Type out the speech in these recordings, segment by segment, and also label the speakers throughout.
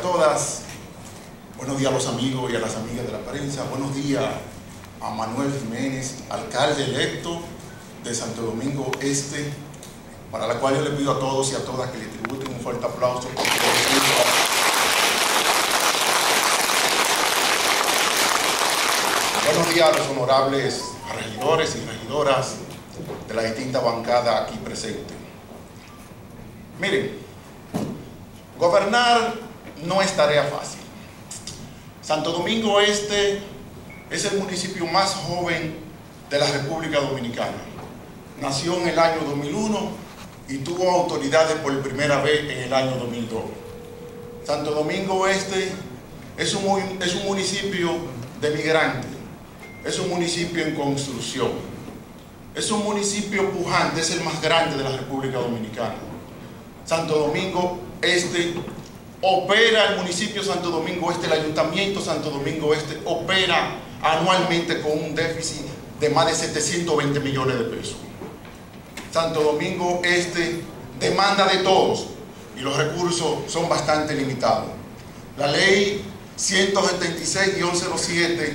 Speaker 1: todas. Buenos días a los amigos y a las amigas de la prensa. Buenos días a Manuel Jiménez, alcalde electo de Santo Domingo Este, para la cual yo le pido a todos y a todas que le tributen un fuerte aplauso. Buenos días a los honorables regidores y regidoras de la distinta bancada aquí presente. Miren, gobernar no es tarea fácil. Santo Domingo Este es el municipio más joven de la República Dominicana. Nació en el año 2001 y tuvo autoridades por primera vez en el año 2002. Santo Domingo Este es un, es un municipio de migrantes, es un municipio en construcción, es un municipio pujante, es el más grande de la República Dominicana. Santo Domingo Este opera el municipio Santo Domingo Este, el ayuntamiento Santo Domingo Este opera anualmente con un déficit de más de 720 millones de pesos. Santo Domingo Este demanda de todos y los recursos son bastante limitados. La ley 176-07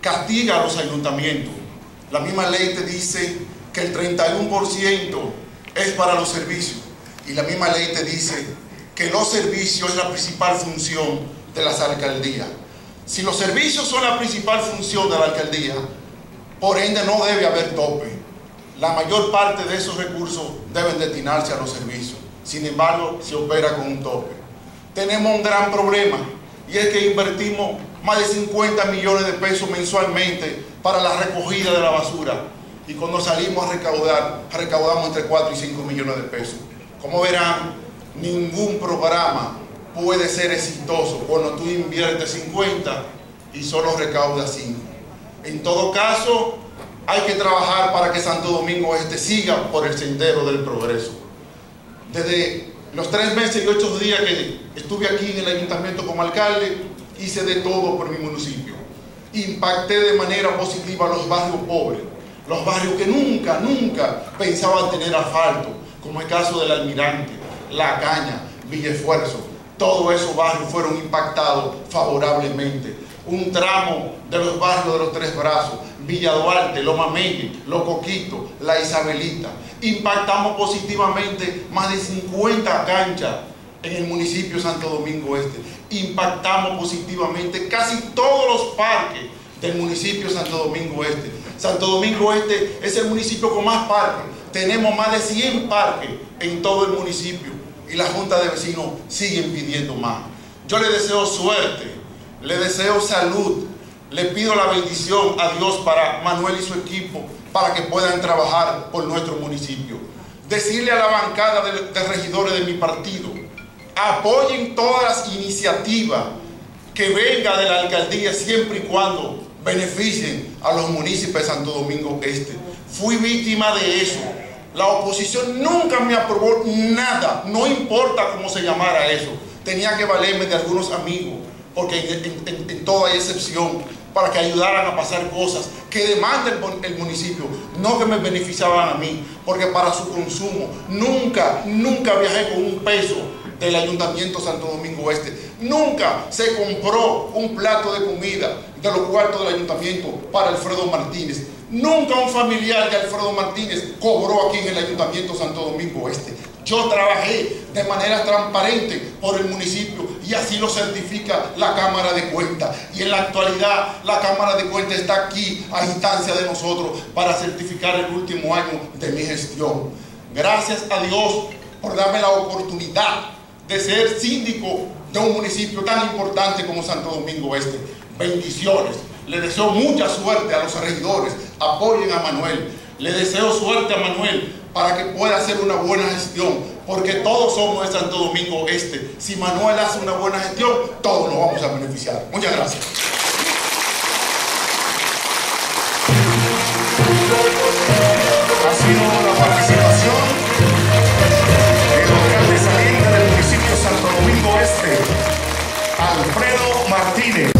Speaker 1: castiga a los ayuntamientos. La misma ley te dice que el 31% es para los servicios y la misma ley te dice que los servicios es la principal función de las alcaldías. Si los servicios son la principal función de la alcaldía, por ende no debe haber tope. La mayor parte de esos recursos deben destinarse a los servicios. Sin embargo, se opera con un tope. Tenemos un gran problema y es que invertimos más de 50 millones de pesos mensualmente para la recogida de la basura y cuando salimos a recaudar, recaudamos entre 4 y 5 millones de pesos. Como verán, ningún programa puede ser exitoso cuando tú inviertes 50 y solo recaudas 5. En todo caso, hay que trabajar para que Santo Domingo Este siga por el sendero del progreso. Desde los tres meses y ocho días que estuve aquí en el ayuntamiento como alcalde, hice de todo por mi municipio. Impacté de manera positiva los barrios pobres, los barrios que nunca, nunca pensaban tener asfalto, como el caso del Almirante, La Caña, Villefuerzo. Todos esos barrios fueron impactados favorablemente. Un tramo de los barrios de los Tres Brazos, Villa Duarte, Loma Melle, Los Coquitos, La Isabelita. Impactamos positivamente más de 50 canchas en el municipio de Santo Domingo Este. Impactamos positivamente casi todos los parques del municipio de Santo Domingo Este. Santo Domingo Este es el municipio con más parques. Tenemos más de 100 parques en todo el municipio y la Junta de Vecinos siguen pidiendo más. Yo le deseo suerte, le deseo salud, le pido la bendición a Dios para Manuel y su equipo para que puedan trabajar por nuestro municipio. Decirle a la bancada de, regidores de mi partido, apoyen todas las iniciativas que vengan de la alcaldía siempre y cuando beneficien a los municipios de Santo Domingo Este. Fui víctima de eso. La oposición nunca me aprobó nada, no importa cómo se llamara eso. Tenía que valerme de algunos amigos, porque en, en, en todo excepción, para que ayudaran a pasar cosas que demanda el, el, municipio, no que me beneficiaban a mí, porque para su consumo nunca, nunca viajé con un peso del Ayuntamiento Santo Domingo Este. Nunca se compró un plato de comida de los cuartos del Ayuntamiento para Alfredo Martínez. Nunca un familiar de Alfredo Martínez cobró aquí en el Ayuntamiento Santo Domingo Este. Yo trabajé de manera transparente por el municipio y así lo certifica la Cámara de Cuentas. Y en la actualidad la Cámara de Cuentas está aquí a instancia de nosotros para certificar el último año de mi gestión. Gracias a Dios por darme la oportunidad de ser síndico de un municipio tan importante como Santo Domingo Este. Bendiciones. Le deseo mucha suerte a los regidores. Apoyen a Manuel. Le deseo suerte a Manuel para que pueda hacer una buena gestión, porque todos somos de Santo Domingo Este. Si Manuel hace una buena gestión, todos nos vamos a beneficiar. Muchas gracias.
Speaker 2: Ha sido participación Alfredo Martínez.